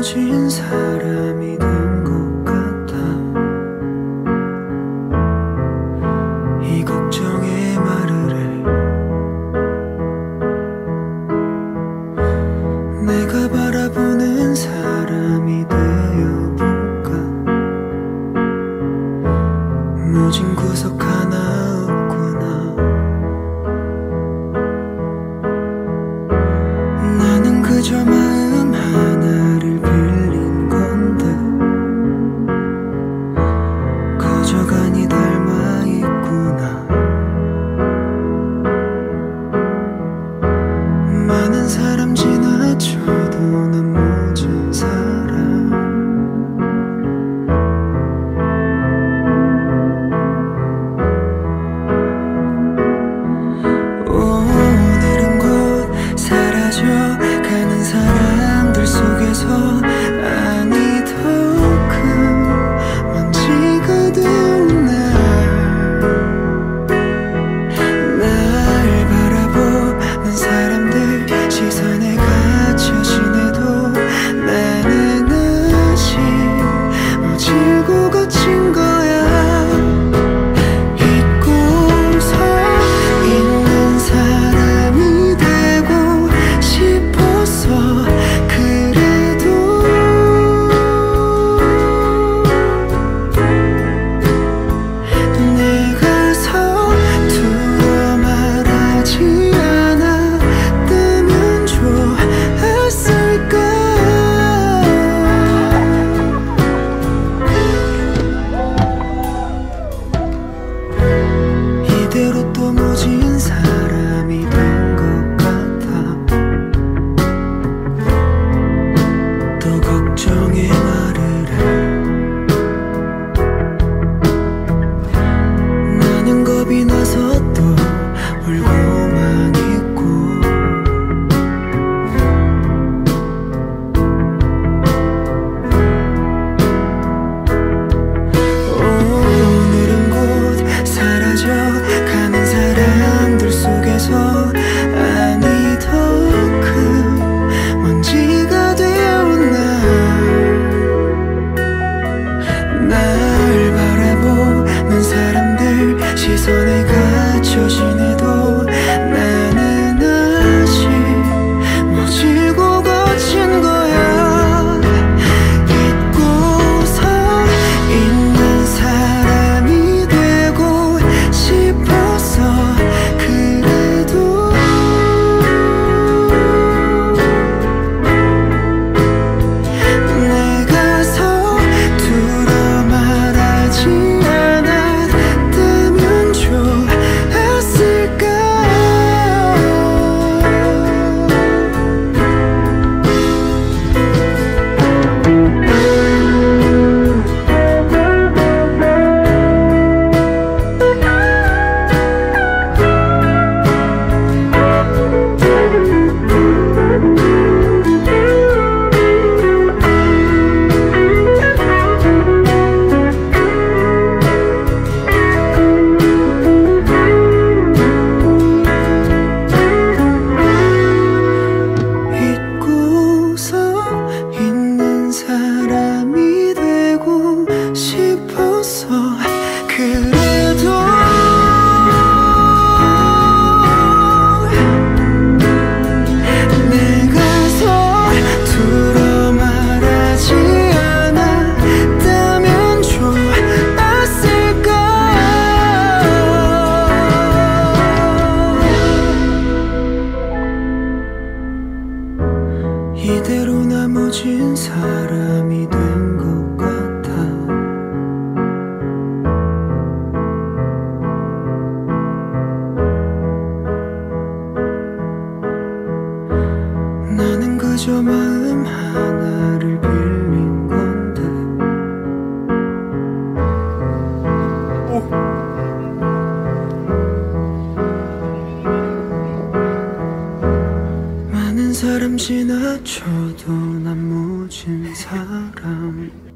무너진 사람이다. 걱정해 손에 갇혀지는 이대로 나머진 사람이 된거 잠시 낮춰도 난 무진 사람.